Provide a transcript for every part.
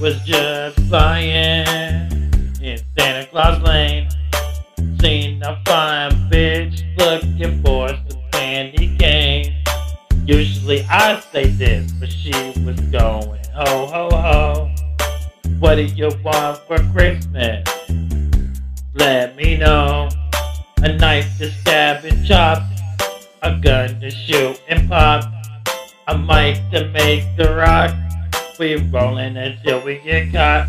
was just flying in Santa Claus Lane. Seen a fine bitch looking for some candy cane. Usually I say this, but she was going ho ho ho. What do you want for Christmas? Let me know. A knife to stab and chop, a gun to shoot and pop, a mic to make the rock. We rolling until we get caught.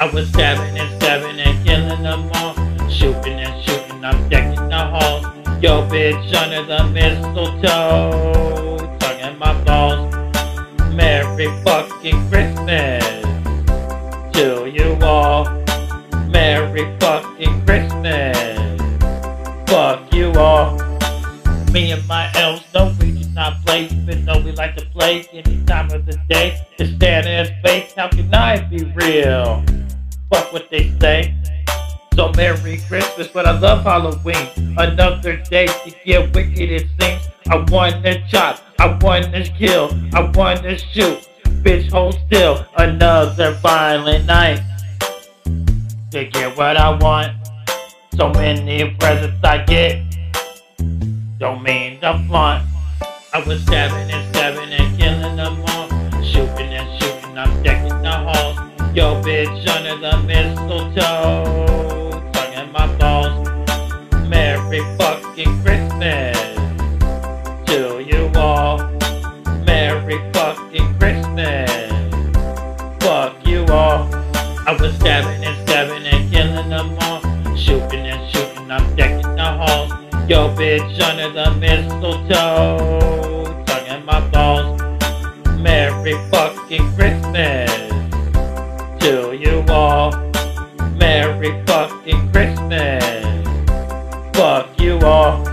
I was stabbing and stabbing and killing them all, shooting and shooting. I'm decking the halls. Yo, bitch, under the mistletoe, tugging my balls. Merry fucking Christmas to you all. Merry fucking Christmas. Fuck you all. Me and my elves know we do not play, even though we like to play any time of the day. It's Santa's fake, how can I be real? Fuck what they say. So Merry Christmas, but I love Halloween. Another day to get wicked, it seems. I wanna chop, I wanna kill, I wanna shoot. Bitch, hold still. Another violent night to get what I want. So many presents I get, don't mean to flaunt. I was stabbing and stabbing and killing them all, shooting and shooting. I'm decking the halls. Yo, bitch, under the mistletoe, tugging my balls. Merry fucking Christmas to you all. Merry fucking Christmas. Fuck you all. I was stabbing and stabbing and killing them all. Shooting and shooting, I'm decking. Yo, bitch, under the mistletoe, tugging my balls. Merry fucking Christmas to you all. Merry fucking Christmas. Fuck you all.